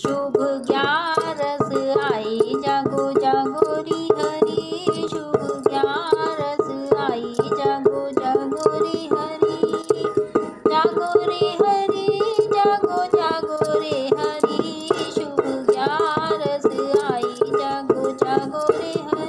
शुभ ग्यारस आई जागो जागो री हरी। शुभ ग्यारस आई जागो जागो री हरी। जागो रे हरी, जागो जागो रे हरी। शुभ ग्यारस आई जागो जागो रे हरी।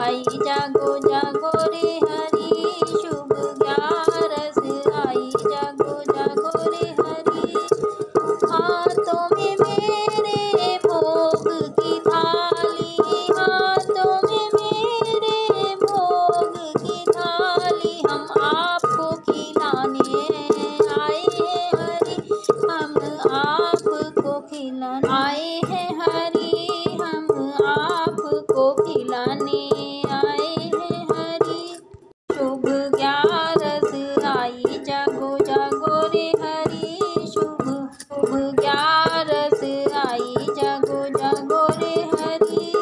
आई, जागो शुभ ग्यारस आई, जागो हाथों में मेरे भोग की थाली मेरे भोग की थाली। हम आपको खिलाने आए हैं, हरी। हम आपको आए हैं खिलाने आए हैं हरी। शुभ ग्यारस आई, जागो जागो रे हरी। शुभ शुभ ग्यारस आई, जागो जागो रे हरी।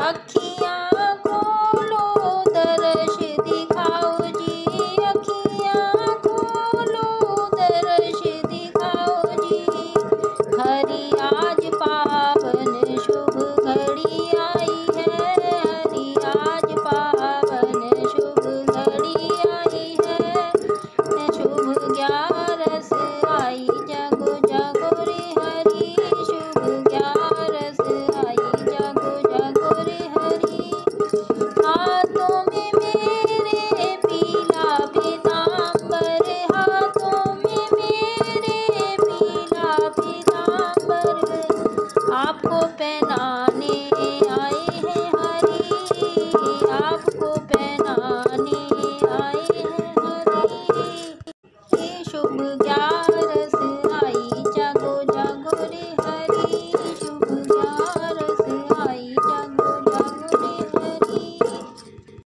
अखियाँ खोलो, दर्श दिखाओ जी। अखियाँ खोलो, दर्श दिखाओ जी। हरी आज पावन आपको पहनाने